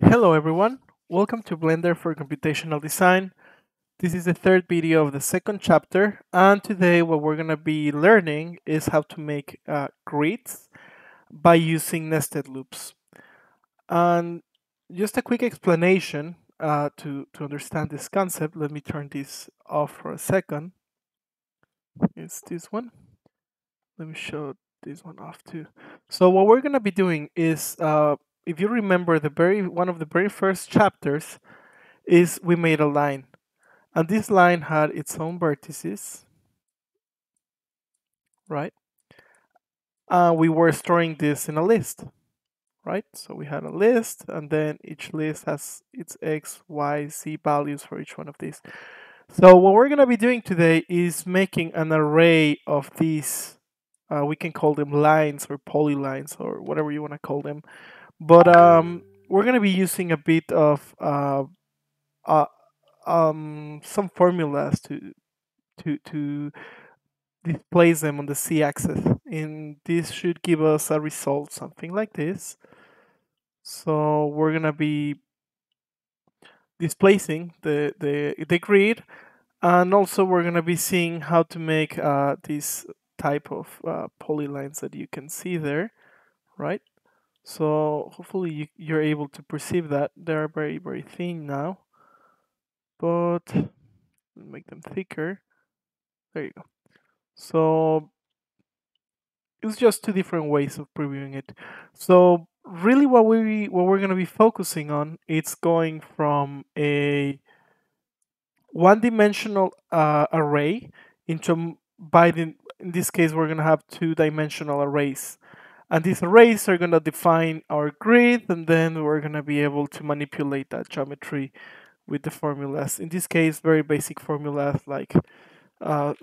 Hello everyone, welcome to Blender for Computational Design. This is the third video of the second chapter and today what we're going to be learning is how to make uh, grids by using nested loops. And just a quick explanation uh, to, to understand this concept, let me turn this off for a second. It's this one. Let me show this one off too. So what we're going to be doing is uh, if you remember the very one of the very first chapters is we made a line. And this line had its own vertices right? Uh, we were storing this in a list right? So we had a list and then each list has its x y z values for each one of these. So what we're going to be doing today is making an array of these uh, we can call them lines or polylines or whatever you want to call them but um, we're going to be using a bit of uh, uh, um, some formulas to to to display them on the z-axis. And this should give us a result something like this. So we're gonna be displacing the the, the grid. And also we're gonna be seeing how to make uh, this type of uh, polylines that you can see there right so hopefully you, you're able to perceive that they're very, very thin now. But make them thicker. There you go. So it's just two different ways of previewing it. So really what we what we're gonna be focusing on it's going from a one-dimensional uh, array into by the in this case we're gonna have two-dimensional arrays and these arrays are going to define our grid, and then we're going to be able to manipulate that geometry with the formulas. In this case, very basic formulas like uh,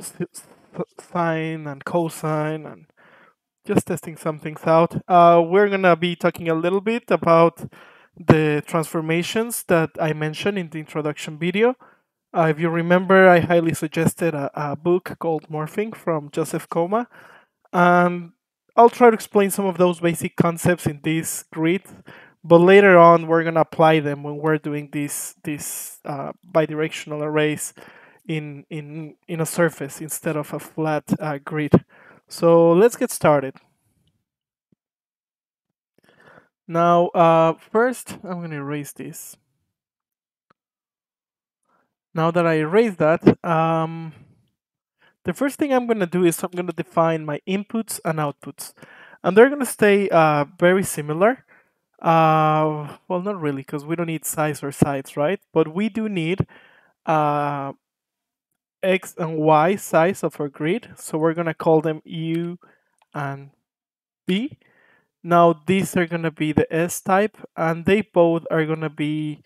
sine and cosine and just testing some things out. Uh, we're going to be talking a little bit about the transformations that I mentioned in the introduction video. Uh, if you remember, I highly suggested a, a, book called Morphing from Joseph Choma. And I'll try to explain some of those basic concepts in this grid, but later on we're gonna apply them when we're doing these these uh, bidirectional arrays in in in a surface instead of a flat uh, grid. So let's get started. Now, uh, first I'm gonna erase this. Now that I erased that, um, the first thing I'm going to do is I'm going to define my inputs and outputs. And they're going to stay uh, very similar. Uh, well, not really, because we don't need size or sides, right? But we do need uh, x and y size of our grid. So we're going to call them u and b. Now these are going to be the s type, and they both are going to be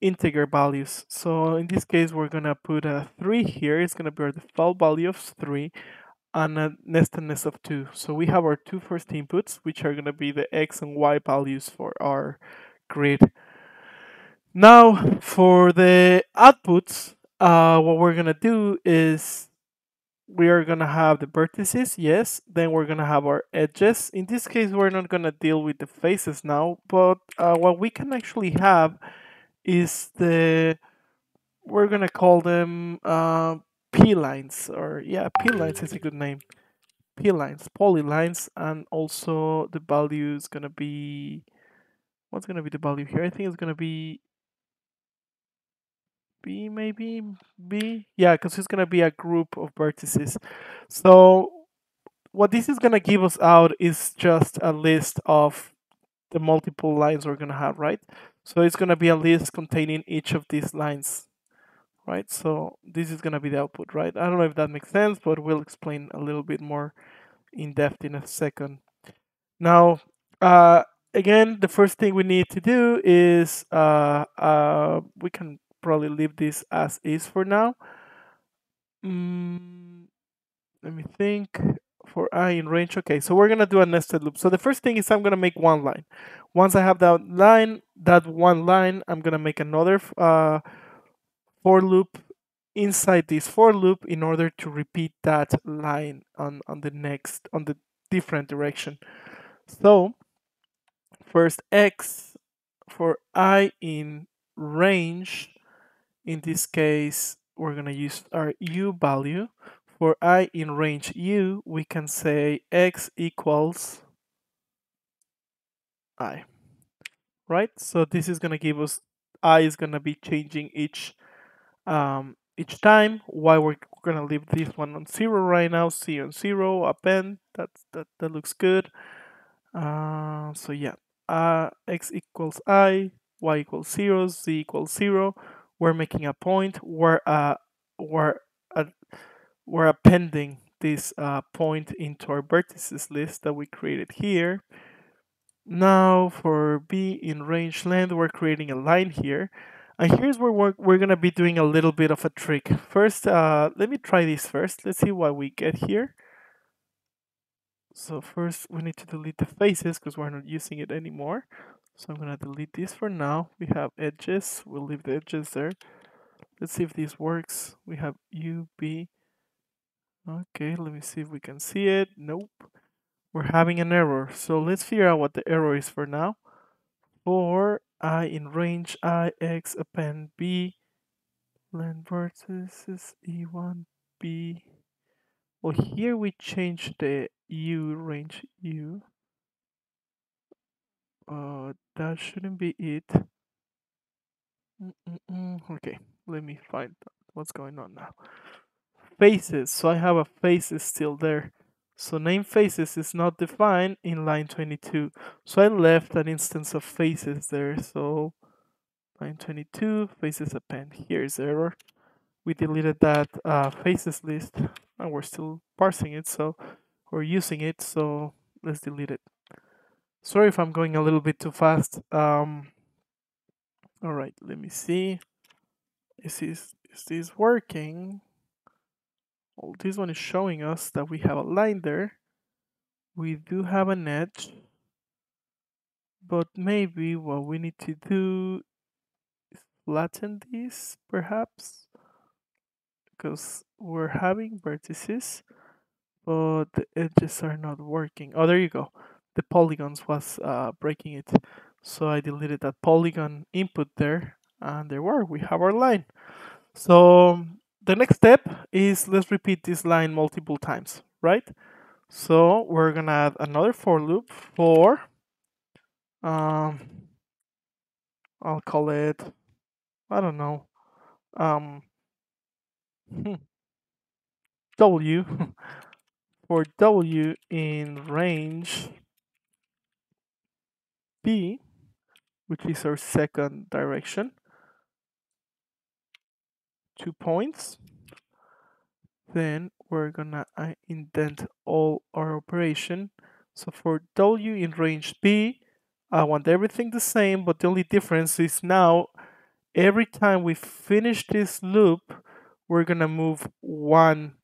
integer values. So in this case, we're going to put a 3 here. It's going to be our default value of 3 and a nestedness of 2. So we have our two first inputs, which are going to be the x and y values for our grid. Now, for the outputs, uh, what we're going to do is we are going to have the vertices, yes. Then we're going to have our edges. In this case, we're not going to deal with the faces now, but uh, what we can actually have is the we're gonna call them uh, P lines or yeah P lines is a good name. P lines polylines and also the value is gonna be what's gonna be the value here? I think it's gonna be B maybe? B? Yeah because it's gonna be a group of vertices. So what this is gonna give us out is just a list of the multiple lines we're gonna have right so it's going to be a list containing each of these lines, right? So this is going to be the output, right? I don't know if that makes sense, but we'll explain a little bit more in depth in a second. Now, uh, again, the first thing we need to do is uh, uh, we can probably leave this as is for now. Mm, let me think for i in range. Okay, so we're gonna do a nested loop. So the first thing is I'm gonna make one line. Once I have that line, that one line, I'm gonna make another uh, for loop inside this for loop in order to repeat that line on, on the next, on the different direction. So first x for i in range in this case we're to use our u value for i in range u we can say x equals i right? So this is going to give us i is going to be changing each um, each time. Why we're going to leave this one on zero right now c on zero append that that that looks good. Uh, so yeah uh, x equals i y equals 0 z equals 0 we're making a point we're uh, we're uh, we're appending this uh, point into our vertices list that we created here now for b in range length we're creating a line here and here's where we're, we're going to be doing a little bit of a trick first uh, let me try this first let's see what we get here so first we need to delete the faces because we're not using it anymore. So I'm gonna delete this for now. We have edges, we'll leave the edges there. Let's see if this works. We have U, B. Okay, let me see if we can see it. Nope. We're having an error. So let's figure out what the error is for now. For I in range I, X, append B, land vertices E1, B. Well, here we change the U range U. Uh, that shouldn't be it. Mm -mm -mm. Okay, let me find what's going on now. Faces, so I have a faces still there. So name faces is not defined in line 22. So I left an instance of faces there. So line 22, faces append. Here's error. We deleted that uh, faces list and we're still parsing it. So we're using it. So let's delete it. Sorry if I'm going a little bit too fast. Um, all right, let me see. Is this, is this working? Well, this one is showing us that we have a line there. We do have an edge. But maybe what we need to do is flatten these, perhaps. Because we're having vertices, but the edges are not working. Oh, there you go the polygons was uh, breaking it. So I deleted that polygon input there and there were, we have our line. So the next step is let's repeat this line multiple times, right? So we're gonna add another for loop for, um, I'll call it, I don't know, um, W for W in range B, which is our second direction, two points. Then we're gonna uh, indent all our operation. So for W in range B, I want everything the same, but the only difference is now every time we finish this loop, we're gonna move one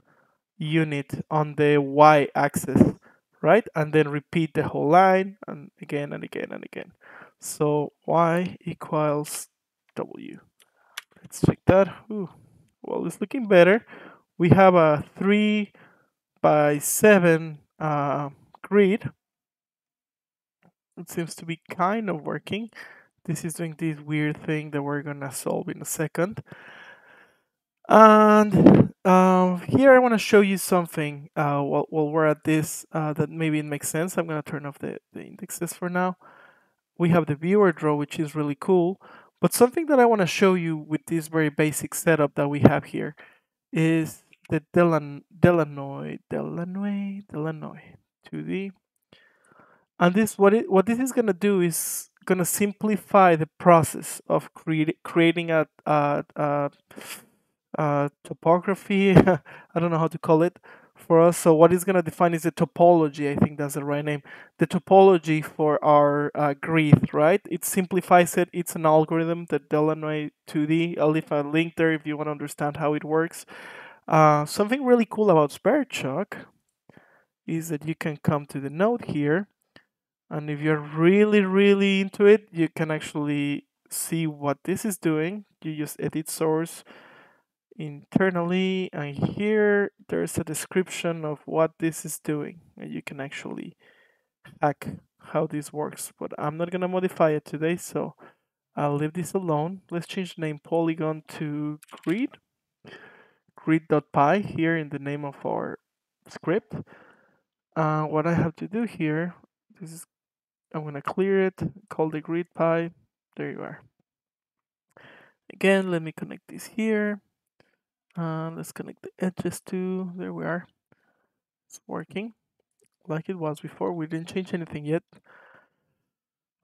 unit on the Y axis right? And then repeat the whole line and again and again and again. So y equals w. Let's check that. Ooh, well, it's looking better. We have a 3 by 7 uh, grid. It seems to be kind of working. This is doing this weird thing that we're going to solve in a second. And uh, here I want to show you something uh, while, while we're at this uh, that maybe it makes sense. I'm going to turn off the, the indexes for now. We have the viewer draw, which is really cool. But something that I want to show you with this very basic setup that we have here is the Delan Delaunay, Delaunay, Delaunay 2D. And this what it what this is gonna do is gonna simplify the process of create, creating a, a, a uh, topography. I don't know how to call it for us. So what is going to define is the topology. I think that's the right name. The topology for our uh, grid, right? It simplifies it. It's an algorithm, the Delaunay 2D. I'll leave a link there if you want to understand how it works. Uh, something really cool about Sverchok is that you can come to the node here. And if you're really, really into it, you can actually see what this is doing. You just edit source internally and here there's a description of what this is doing and you can actually hack how this works, but I'm not gonna modify it today, so I'll leave this alone. Let's change the name polygon to grid, grid.py here in the name of our script. Uh, what I have to do here, this is, I'm gonna clear it, call the grid py, there you are. Again, let me connect this here. Uh, let's connect the edges too, there we are. It's working like it was before. We didn't change anything yet.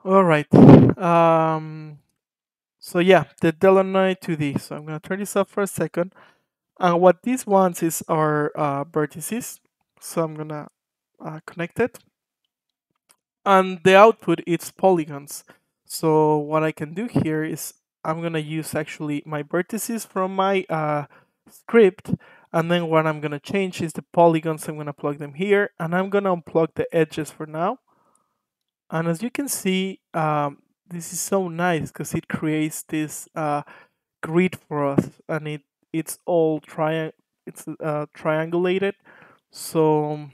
All right. Um, so yeah, the Delaunay 2D. So I'm gonna turn this off for a second. And what this wants is our uh, vertices. So I'm gonna uh, connect it. And the output is polygons. So what I can do here is I'm gonna use actually my vertices from my uh, script and then what I'm gonna change is the polygons. I'm gonna plug them here and I'm gonna unplug the edges for now. And as you can see, um, this is so nice because it creates this uh, grid for us and it it's all tri it's uh, triangulated. So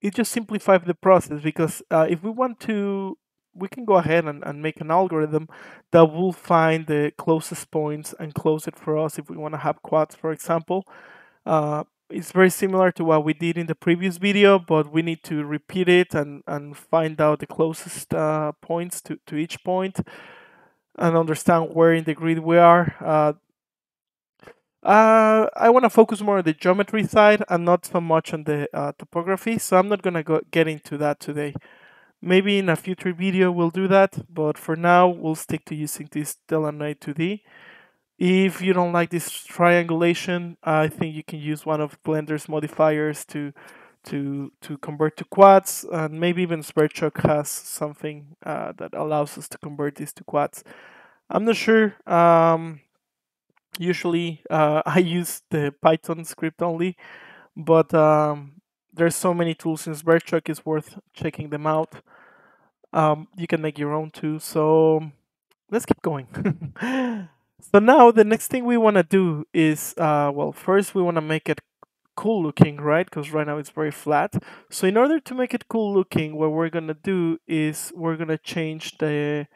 it just simplifies the process because uh, if we want to we can go ahead and, and make an algorithm that will find the closest points and close it for us if we want to have quads for example uh, it's very similar to what we did in the previous video, but we need to repeat it and, and find out the closest uh, points to, to each point and understand where in the grid we are. Uh, uh, I want to focus more on the geometry side and not so much on the uh, topography, so I'm not going to get into that today. Maybe in a future video we'll do that, but for now we'll stick to using this Delaunay 2D. If you don't like this triangulation, I think you can use one of Blender's modifiers to to to convert to quads, and maybe even Sverchok has something uh, that allows us to convert these to quads. I'm not sure. Um, usually, uh, I use the Python script only, but um, there's so many tools in Sverchok. It's worth checking them out. Um, you can make your own too. So let's keep going. So now the next thing we want to do is, uh, well, first we want to make it cool looking, right? Because right now it's very flat. So in order to make it cool looking, what we're going to do is we're going to change the,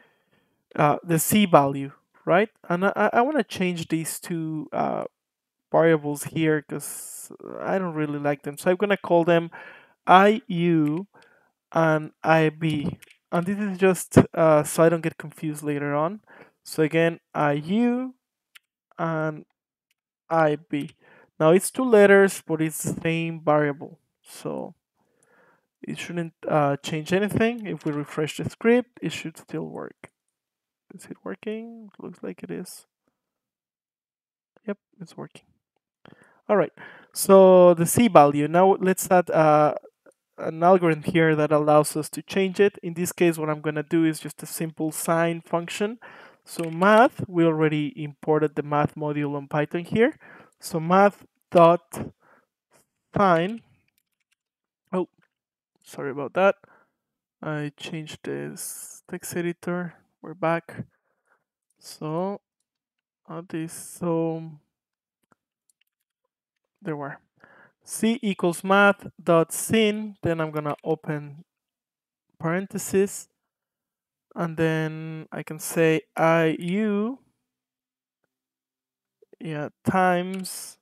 uh, the C value, right? And I, I want to change these two uh, variables here because I don't really like them. So I'm going to call them IU and IB. And this is just uh, so I don't get confused later on. So again, IU and IB. Now it's two letters, but it's the same variable. So it shouldn't uh, change anything. If we refresh the script, it should still work. Is it working? Looks like it is. Yep, it's working. All right, so the C value. Now let's add uh, an algorithm here that allows us to change it. In this case, what I'm gonna do is just a simple sine function. So math, we already imported the math module on Python here. So math dot sine. Oh, sorry about that. I changed this text editor. We're back. So this so there were c equals math dot sin. Then I'm gonna open parentheses and then I can say IU yeah times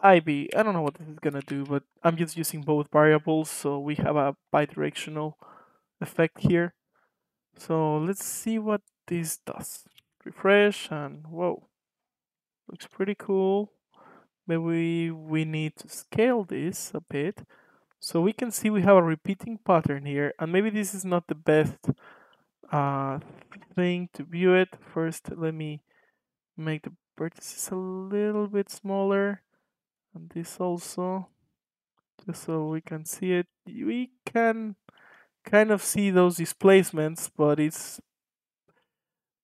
IB. I don't know what this is gonna do, but I'm just using both variables, so we have a bidirectional effect here. So let's see what this does. Refresh and whoa, looks pretty cool. Maybe we need to scale this a bit. So we can see we have a repeating pattern here, and maybe this is not the best uh, thing to view it. First, let me make the vertices a little bit smaller, and this also, just so we can see it. We can kind of see those displacements, but it's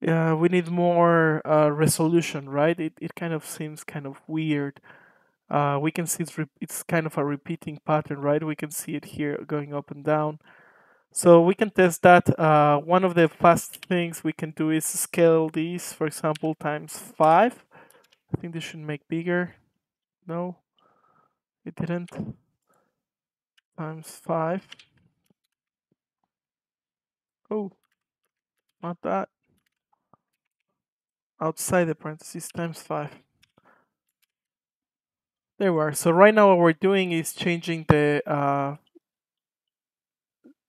yeah, we need more uh, resolution, right? It, it kind of seems kind of weird uh, we can see it's, it's kind of a repeating pattern, right? We can see it here going up and down. So we can test that. Uh, one of the fast things we can do is scale these, for example, times 5. I think this should make bigger. No, it didn't. Times 5. Oh, not that. Outside the parentheses times 5. There we are. So right now what we're doing is changing the uh,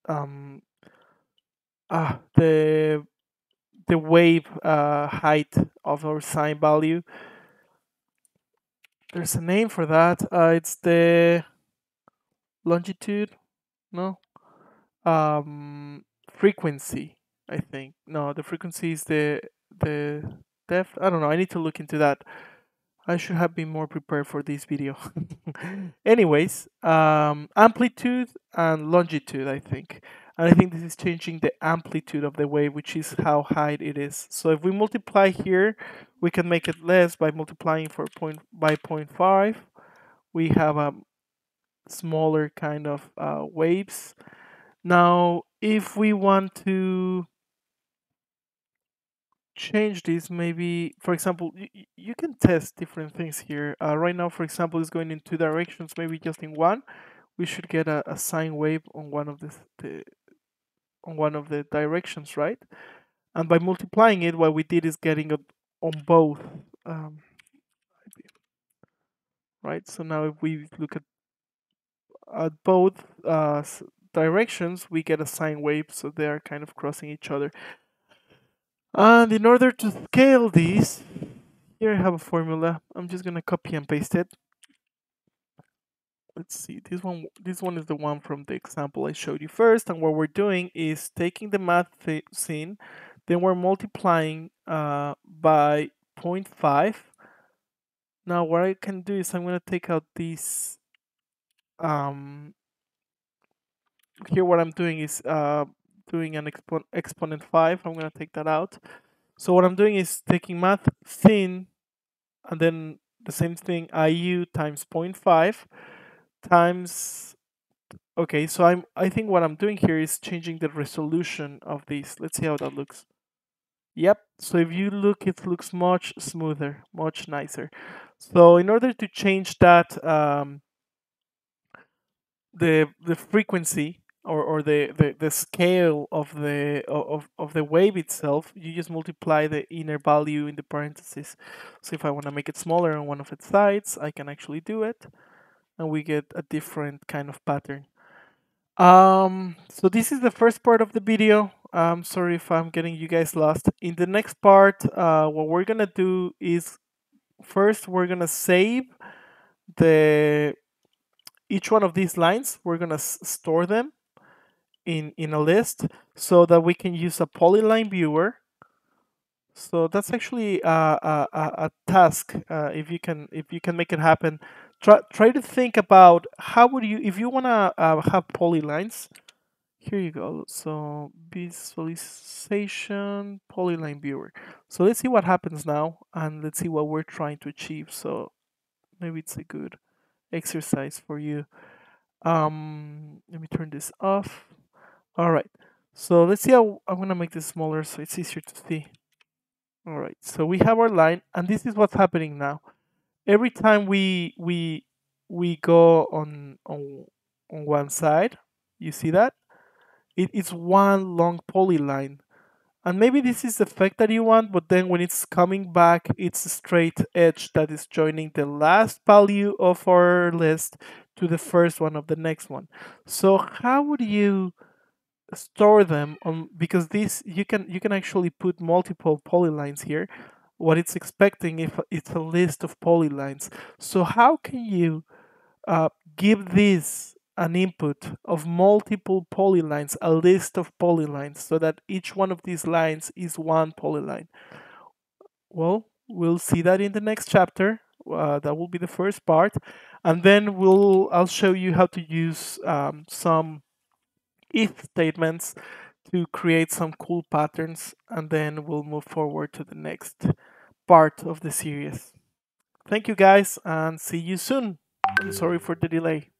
um, uh, the the wave uh, height of our sine value. There's a name for that. Uh, it's the longitude. No, um, frequency. I think no, the frequency is the the depth. I don't know. I need to look into that. I should have been more prepared for this video. Anyways, um, amplitude and longitude, I think. And I think this is changing the amplitude of the wave, which is how high it is. So if we multiply here, we can make it less by multiplying for point by 0.5. We have a smaller kind of uh, waves. Now, if we want to change this maybe for example you, you can test different things here. Uh, right now for example it's going in two directions maybe just in one. We should get a, a sine wave on one of the, the on one of the directions right? And by multiplying it what we did is getting it on both um, right? So now if we look at at both uh, directions we get a sine wave so they are kind of crossing each other and in order to scale these, here I have a formula. I'm just gonna copy and paste it. Let's see, this one this one is the one from the example I showed you first, and what we're doing is taking the math scene, then we're multiplying uh, by 0.5. Now what I can do is I'm gonna take out these um, here what I'm doing is uh, doing an expo exponent 5. I'm going to take that out. So what I'm doing is taking math sin and then the same thing IU times 0.5 times okay so I'm I think what I'm doing here is changing the resolution of these let's see how that looks yep so if you look it looks much smoother much nicer so in order to change that um, the the frequency or, or the, the, the scale of the of, of the wave itself, you just multiply the inner value in the parentheses. So if I want to make it smaller on one of its sides, I can actually do it, and we get a different kind of pattern. Um, so this is the first part of the video. I'm sorry if I'm getting you guys lost. In the next part, uh, what we're gonna do is first we're gonna save the each one of these lines. We're gonna store them in in a list so that we can use a polyline viewer. So that's actually a, a, a task uh, if you can if you can make it happen. Try try to think about how would you if you want to uh, have polylines here you go. So visualization polyline viewer. So let's see what happens now and let's see what we're trying to achieve. So maybe it's a good exercise for you. Um let me turn this off all right. So let's see how I'm to make this smaller so it's easier to see. All right. So we have our line and this is what's happening now. Every time we we we go on on on one side, you see that? It, It is one long polyline. And maybe this is the effect that you want, but then when it's coming back, it's a straight edge that is joining the last value of our list to the first one of the next one. So how would you store them on because this you can you can actually put multiple polylines here. What it's expecting if it's a list of polylines. So how can you uh, give this an input of multiple polylines a list of polylines so that each one of these lines is one polyline? Well we'll see that in the next chapter. Uh, that will be the first part. And then we'll i'll show you how to use um, some if statements to create some cool patterns and then we'll move forward to the next part of the series. Thank you guys and see you soon. I'm sorry for the delay.